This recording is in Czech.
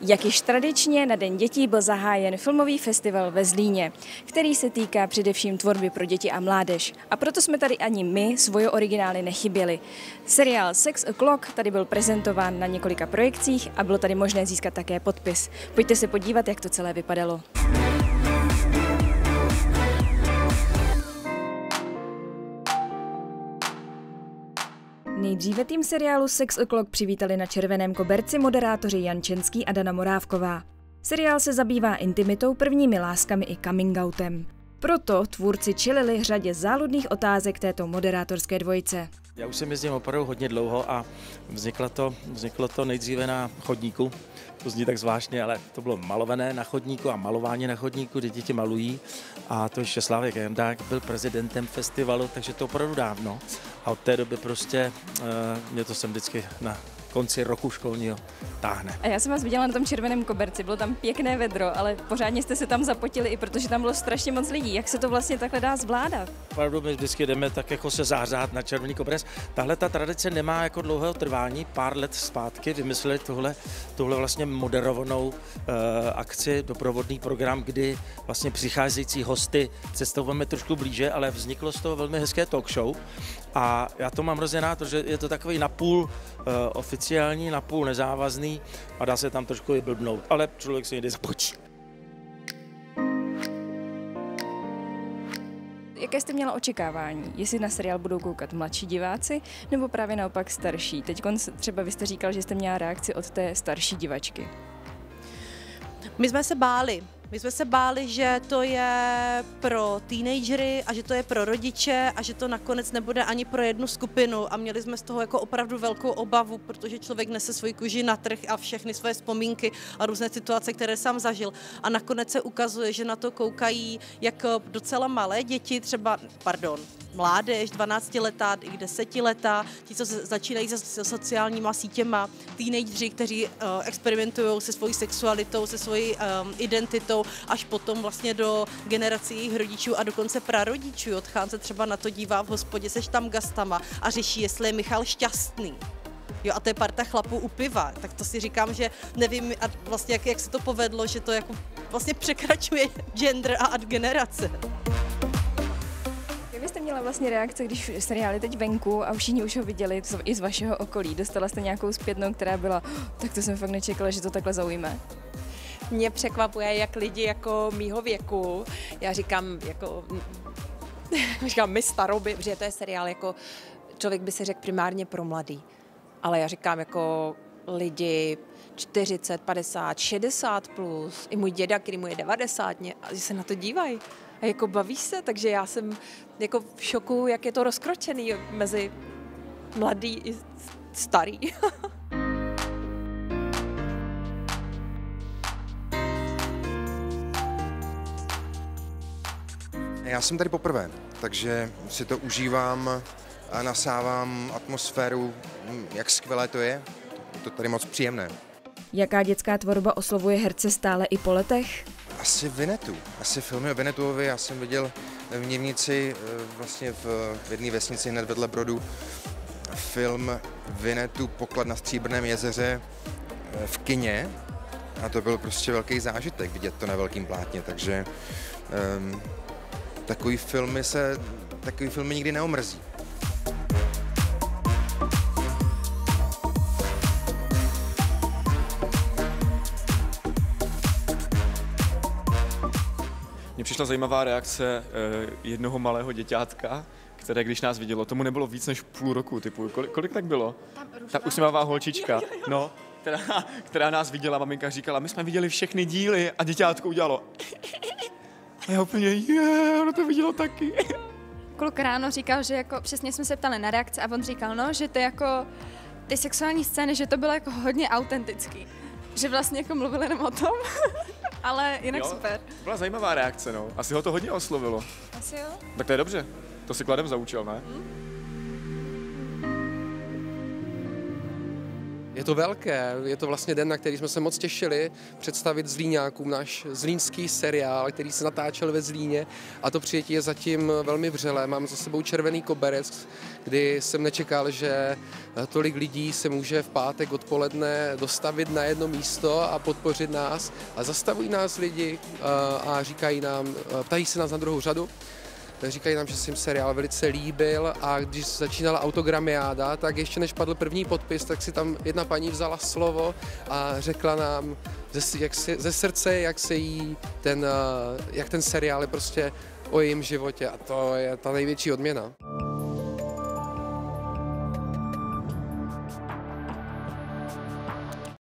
Jak již tradičně na Den dětí byl zahájen filmový festival ve Zlíně, který se týká především tvorby pro děti a mládež. A proto jsme tady ani my svoje originály nechyběli. Seriál Sex O'Clock tady byl prezentován na několika projekcích a bylo tady možné získat také podpis. Pojďte se podívat, jak to celé vypadalo. Nejdříve tým seriálu Sex O'Clock přivítali na červeném koberci moderátoři Jan Čenský a Dana Morávková. Seriál se zabývá intimitou, prvními láskami i coming outem. Proto tvůrci čelili řadě záludných otázek této moderátorské dvojice. Já už jsem jezdím opravdu hodně dlouho a vzniklo to, vzniklo to nejdříve na chodníku. To zní tak zvláštně, ale to bylo malované na chodníku a malování na chodníku, kdy děti malují. A to ještě Slávek Jandák byl prezidentem festivalu, takže to opravdu dávno. A od té doby prostě uh, mě to sem vždycky na konci roku školního táhne. A já jsem vás viděla na tom červeném koberci, bylo tam pěkné vedro, ale pořádně jste se tam zapotili, i protože tam bylo strašně moc lidí. Jak se to vlastně takhle dá zvládat? Opravdu my vždycky jdeme tak jako se zářát na červený koberec. Tahle ta tradice nemá jako dlouhého trvání, pár let zpátky vymysleli tohle, tohle vlastně moderovanou uh, akci, doprovodný program, kdy vlastně přicházející hosty představujeme trošku blíže, ale vzniklo z toho velmi hezké talk show a já to mám hrozně rád, že je to takový napůl uh, oficiální, napůl nezávazný a dá se tam trošku i blbnout, ale člověk se někdy započí. Jaké jste měla očekávání? Jestli na seriál budou koukat mladší diváci, nebo právě naopak starší? Teď třeba vy jste říkal, že jste měla reakci od té starší divačky. My jsme se báli, my jsme se báli, že to je pro teenagery a že to je pro rodiče a že to nakonec nebude ani pro jednu skupinu a měli jsme z toho jako opravdu velkou obavu, protože člověk nese svoji kůži na trh a všechny své vzpomínky a různé situace, které sám zažil. A nakonec se ukazuje, že na to koukají jak docela malé děti, třeba, pardon, mládež, 12 letá i 10 letá, ti, co začínají se sociálníma sítěma, teenageři, kteří uh, experimentují se svojí sexualitou, se svojí um, identitou, až potom vlastně do generací jejich rodičů a dokonce prarodičů. Odchán se třeba na to dívá v hospodě se gastama a řeší, jestli je Michal šťastný. Jo, a to je parta chlapů u piva. Tak to si říkám, že nevím a vlastně jak, jak se to povedlo, že to jako vlastně překračuje gender a ad generace jste měla vlastně reakce, když seriál je teď venku a všichni už ho viděli i z vašeho okolí? Dostala jste nějakou zpětnou, která byla, tak to jsem fakt nečekala, že to takhle zaujme? Mě překvapuje, jak lidi jako mýho věku, já říkám jako, říkám my staroby, protože to je seriál jako, člověk by se řekl primárně pro mladý, ale já říkám jako lidi 40, 50, 60 plus, i můj děda, který mu je 90, a se na to dívají a jako baví se, takže já jsem jako v šoku, jak je to rozkročený mezi mladý i starý. Já jsem tady poprvé, takže si to užívám a nasávám atmosféru, jak skvělé to je. Je to tady moc příjemné. Jaká dětská tvorba oslovuje herce stále i po letech? Asi Vinetu. Asi filmy o Vinetuovi. Já jsem viděl v Nivnici, eh, vlastně v, jedné vesnici hned vedle Brodu, film Vinetu Poklad na Stříbrném jezeře eh, v kině. A to byl prostě velký zážitek vidět to na velkým plátně, takže um, takový filmy se, takový filmy nikdy neomrzí. Mně přišla zajímavá reakce eh, jednoho malého děťátka, které když nás vidělo, tomu nebylo víc než půl roku, typu, kolik, kolik tak bylo? Ta usměvavá holčička, no, která, která nás viděla, maminka říkala, my jsme viděli všechny díly a děťátko udělalo. A já úplně, je, ono to vidělo taky. Kluk ráno říkal, že jako přesně jsme se ptali na reakce a on říkal, no, že to jako ty sexuální scény, že to bylo jako hodně autentický. Že vlastně jako mluvili jenom o tom. ale jinak jo, super. Byla zajímavá reakce, no. Asi ho to hodně oslovilo. Asi jo. Tak to je dobře. To si kladem za účel, ne? Hmm. Je to velké, je to vlastně den, na který jsme se moc těšili představit Zlíňákům náš zlínský seriál, který se natáčel ve Zlíně. A to přijetí je zatím velmi vřelé. Mám za sebou červený koberec, kdy jsem nečekal, že tolik lidí se může v pátek odpoledne dostavit na jedno místo a podpořit nás. A zastavují nás lidi a říkají nám, ptají se nás na druhou řadu, Říkají nám, že se jim seriál velice líbil a když začínala autogramiáda, tak ještě než padl první podpis, tak si tam jedna paní vzala slovo a řekla nám ze, jak si, ze srdce, jak se jí ten, jak ten seriál je prostě o jejím životě a to je ta největší odměna.